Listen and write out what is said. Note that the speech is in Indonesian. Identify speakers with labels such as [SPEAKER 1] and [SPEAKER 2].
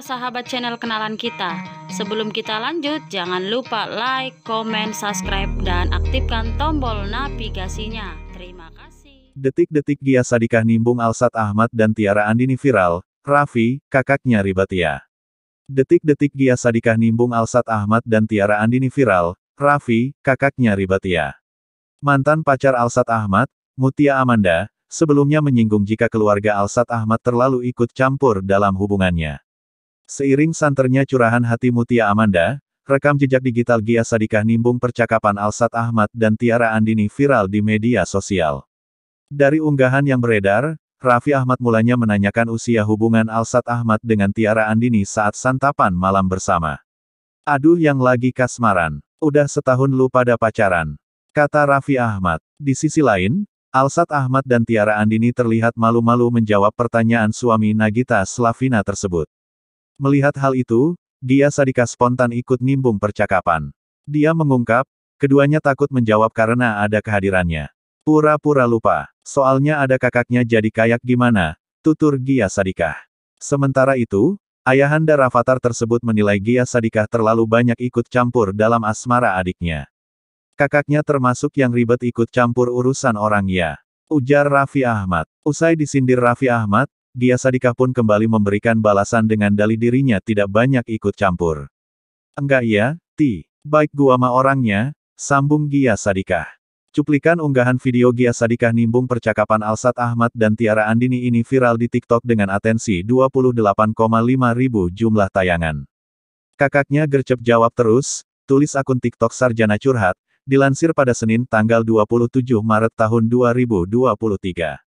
[SPEAKER 1] sahabat channel kenalan kita. Sebelum kita lanjut, jangan lupa like, komen, subscribe, dan aktifkan tombol navigasinya. Terima kasih.
[SPEAKER 2] Detik-detik Gia Sadikah nimbung Alsat Ahmad dan Tiara Andini viral, Raffi, kakaknya ribet ya. Detik-detik Gia Sadikah nimbung Alsat Ahmad dan Tiara Andini viral, Raffi, kakaknya ribet ya. Mantan pacar Alsat Ahmad, Mutia Amanda, sebelumnya menyinggung jika keluarga Alsat Ahmad terlalu ikut campur dalam hubungannya. Seiring santernya curahan hati Mutia Amanda, rekam jejak digital Gia Sadikah nimbung percakapan Alsat Ahmad dan Tiara Andini viral di media sosial. Dari unggahan yang beredar, Raffi Ahmad mulanya menanyakan usia hubungan Alsat Ahmad dengan Tiara Andini saat santapan malam bersama. Aduh yang lagi kasmaran, udah setahun lu pada pacaran. Kata Raffi Ahmad. Di sisi lain, Alsat Ahmad dan Tiara Andini terlihat malu-malu menjawab pertanyaan suami Nagita Slavina tersebut. Melihat hal itu, Gia Sadika spontan ikut nimbung percakapan. Dia mengungkap, keduanya takut menjawab karena ada kehadirannya. Pura-pura lupa, soalnya ada kakaknya jadi kayak gimana, tutur Gia Sadikah. Sementara itu, ayahanda Rafathar tersebut menilai Gia Sadikah terlalu banyak ikut campur dalam asmara adiknya. Kakaknya termasuk yang ribet ikut campur urusan orang ya. Ujar Raffi Ahmad. Usai disindir Raffi Ahmad, Gia Sadikah pun kembali memberikan balasan dengan dalih dirinya tidak banyak ikut campur. Enggak ya, Ti. Baik gua ma orangnya, sambung Gia Sadikah. Cuplikan unggahan video Gia Sadikah nimbung percakapan Alsat Ahmad dan Tiara Andini ini viral di TikTok dengan atensi 28,5 ribu jumlah tayangan. Kakaknya gercep jawab terus, tulis akun TikTok Sarjana Curhat, Dilansir pada Senin tanggal 27 Maret tahun 2023.